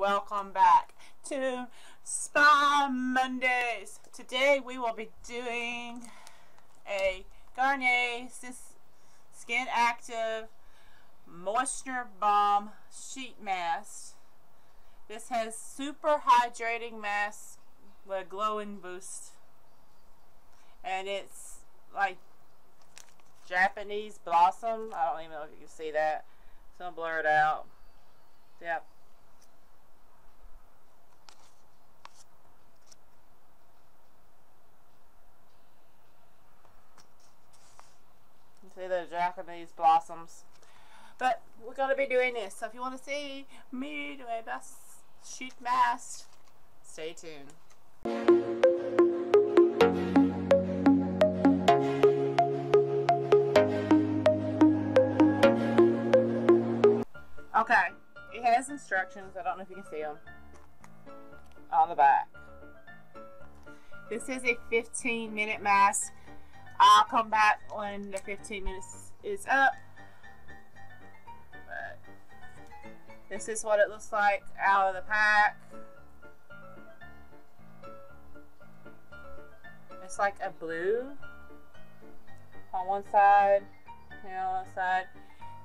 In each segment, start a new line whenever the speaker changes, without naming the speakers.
welcome back to Spa Mondays. Today we will be doing a Garnier Skin Active Moisture Bomb Sheet Mask. This has super hydrating mask with glowing boost. And it's like Japanese blossom. I don't even know if you can see that. So I'll blur it out. Yep. See the Japanese blossoms. But we're going to be doing this. So if you want to see me do my best sheet mask, stay tuned. Okay, it has instructions. I don't know if you can see them on the back. This is a 15 minute mask. I'll come back when the 15 minutes is up. But this is what it looks like out of the pack. It's like a blue on one side and on side.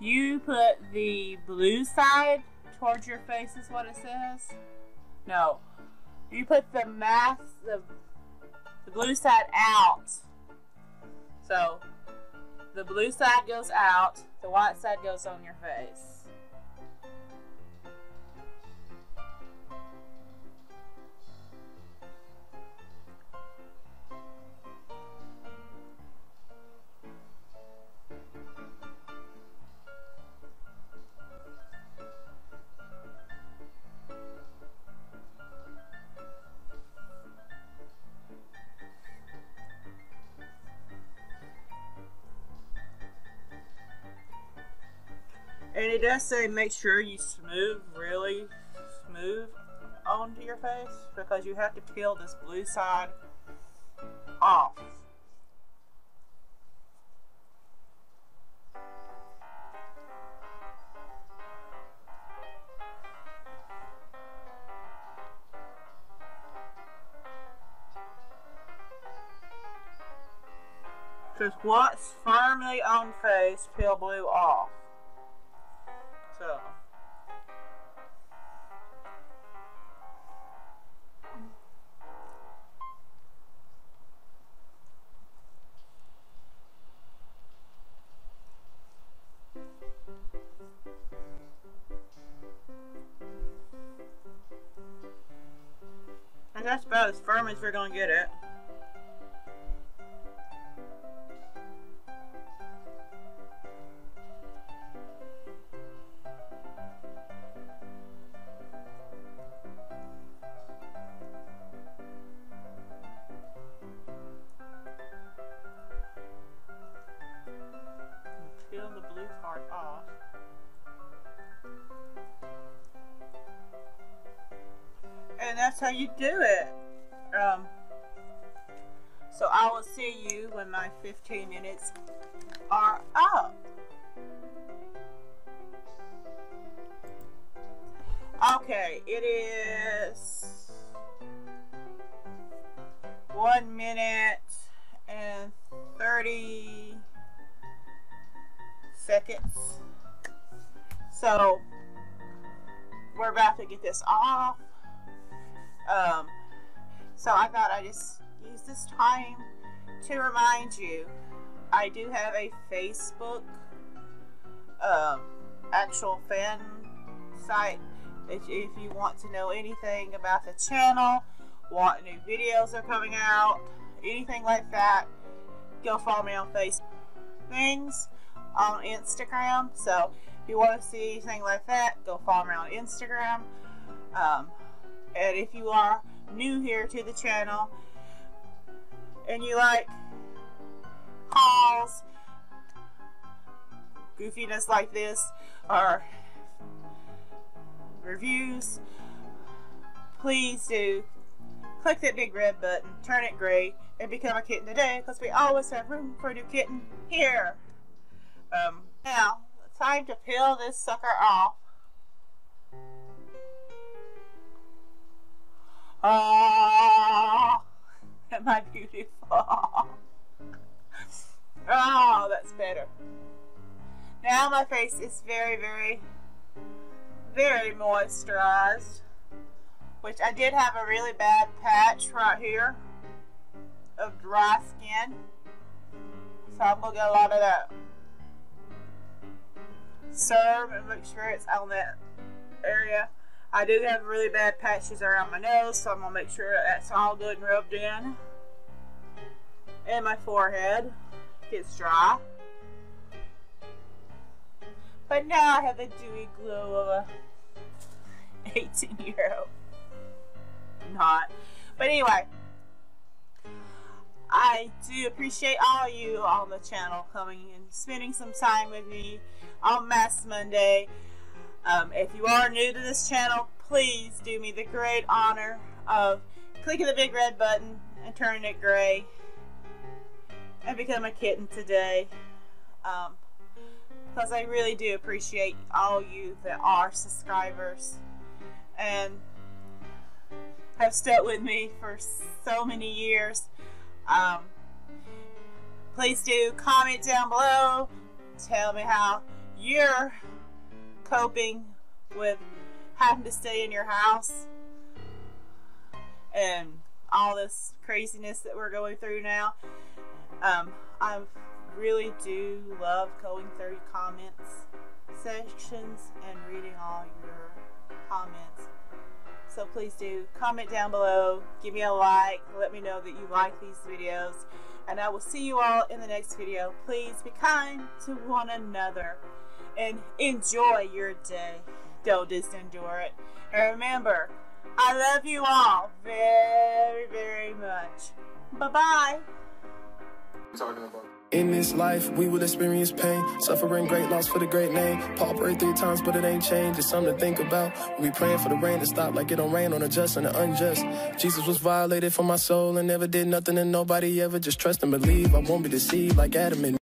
You put the blue side towards your face is what it says. No. You put the mask, the, the blue side out so the blue side goes out, the white side goes on your face. It does say make sure you smooth, really smooth onto your face because you have to peel this blue side off. Because what's firmly on face, peel blue off. That's about as firm as we're to get it. That's how you do it. Um, so I will see you when my 15 minutes are up. Okay, it is one minute and 30 seconds. So we're about to get this off. Um, so I thought I'd just use this time to remind you I do have a Facebook um, actual fan site if, if you want to know anything about the channel, what new videos are coming out, anything like that, go follow me on Facebook. Things on Instagram. So if you want to see anything like that, go follow me on Instagram. Um, and if you are new here to the channel and you like hauls, goofiness like this, or reviews, please do click that big red button, turn it gray, and become a kitten today because we always have room for a new kitten here. Um, now, time to peel this sucker off. Oh, am I beautiful? Oh, that's better. Now my face is very, very, very moisturized. Which I did have a really bad patch right here of dry skin. So I'm going to get a lot of that serve and make sure it's on that area. I do have really bad patches around my nose, so I'm going to make sure that's all good and rubbed in. And my forehead gets dry. But now I have the dewy glow of a 18 year old. Not. But anyway, I do appreciate all you on the channel coming and spending some time with me on Mass Monday. Um, if you are new to this channel, please do me the great honor of clicking the big red button and turning it gray and become a kitten today. Um, because I really do appreciate all you that are subscribers and have stuck with me for so many years. Um, please do comment down below. Tell me how you're coping with having to stay in your house and all this craziness that we're going through now. Um, I really do love going through comments sections and reading all your comments. So please do comment down below, give me a like, let me know that you like these videos, and I will see you all in the next video. Please be kind to one another and enjoy your day. Don't just endure it. And remember, I love you all very, very much. Bye-bye.
In this life, we will experience pain, suffering great loss for the great name. Paul prayed three times, but it ain't changed. It's something to think about. We praying for the rain to stop, like it don't rain on the just and the unjust. Jesus was violated for my soul and never did nothing, and nobody ever just trust and believe. I won't be deceived like Adam and